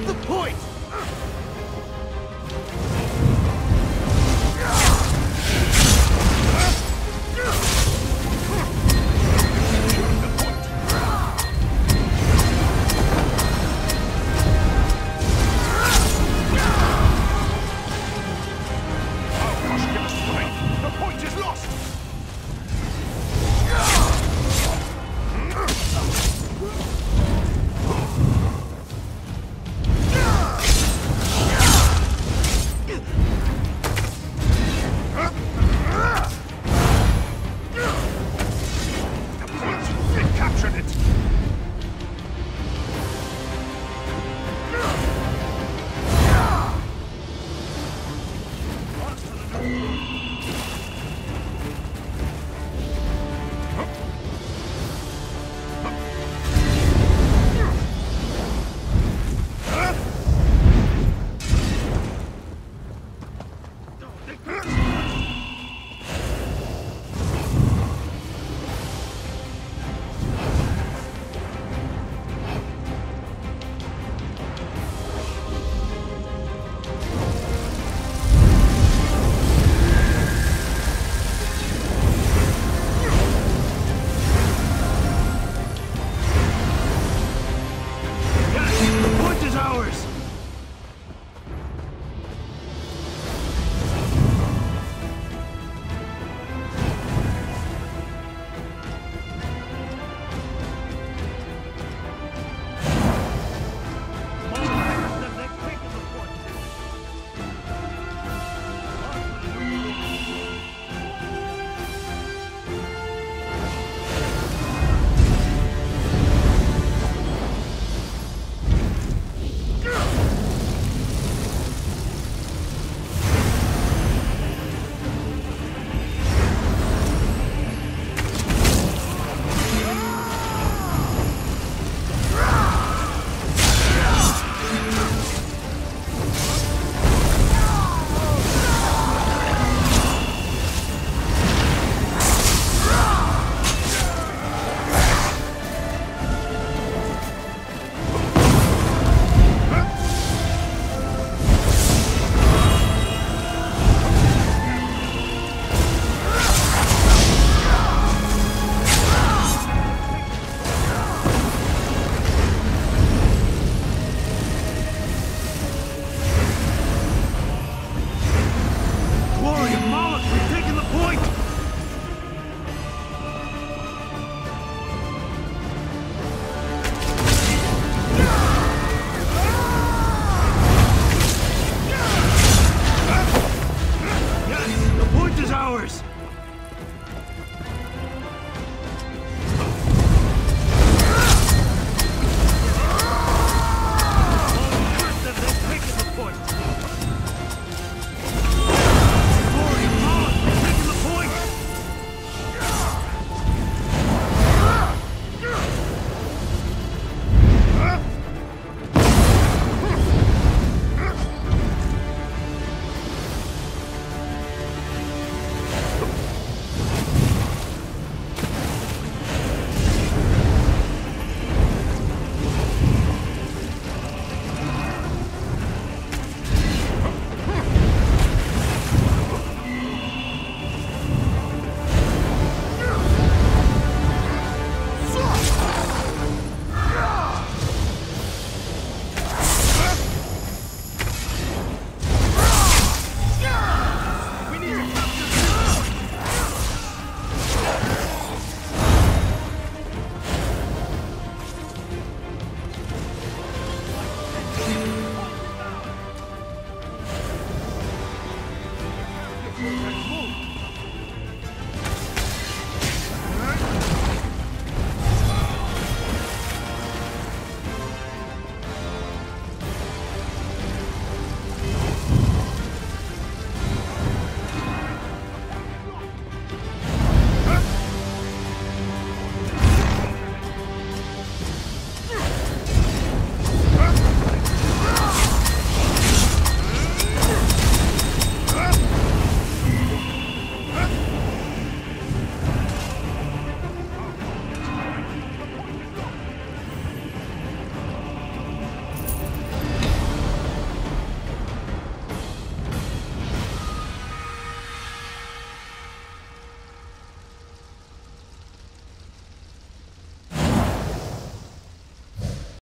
secured the point!